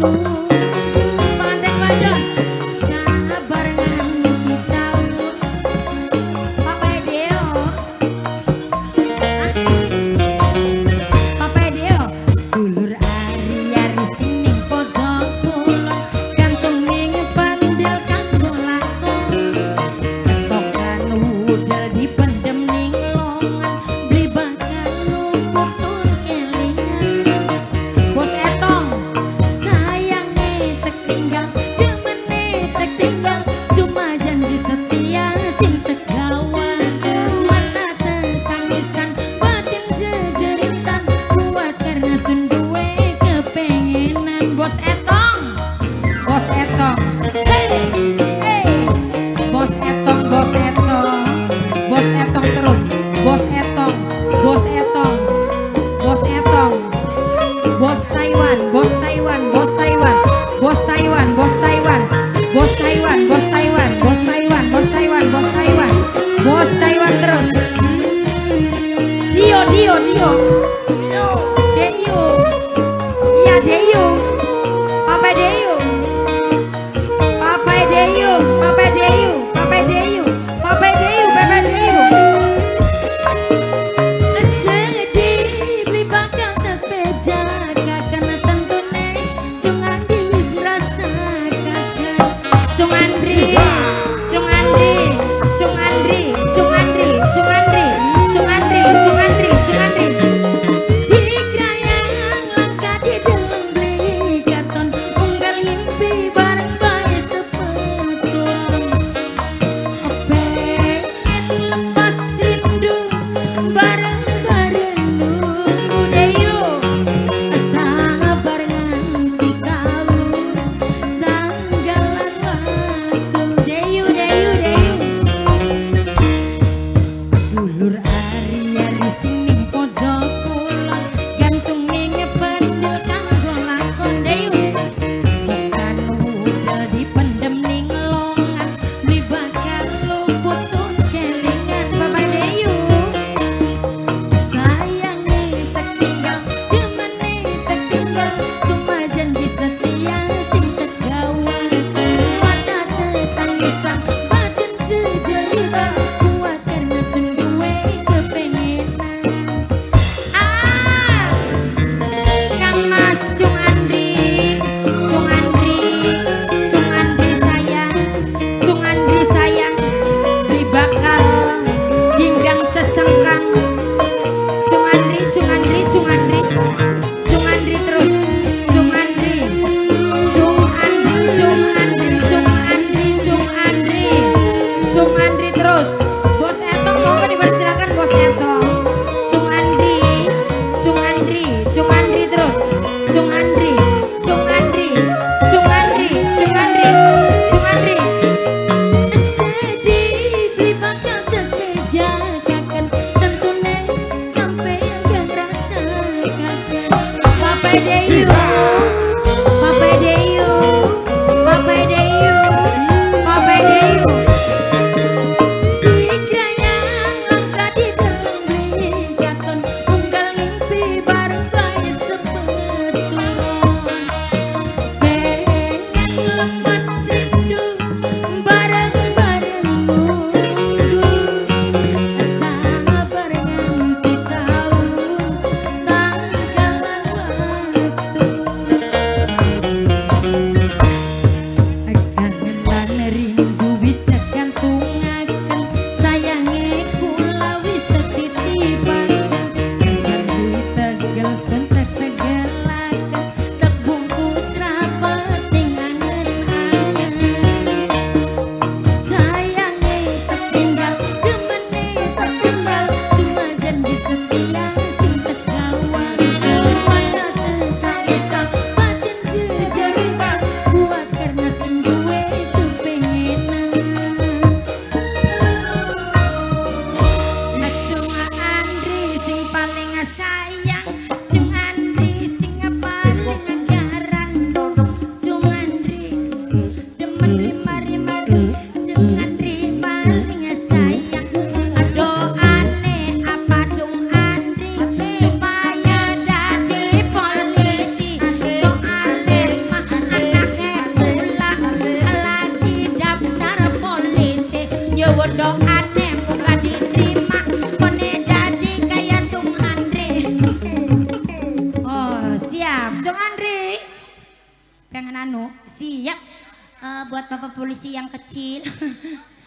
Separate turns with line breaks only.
Thank you. Brasil! Buat bapak polisi yang kecil.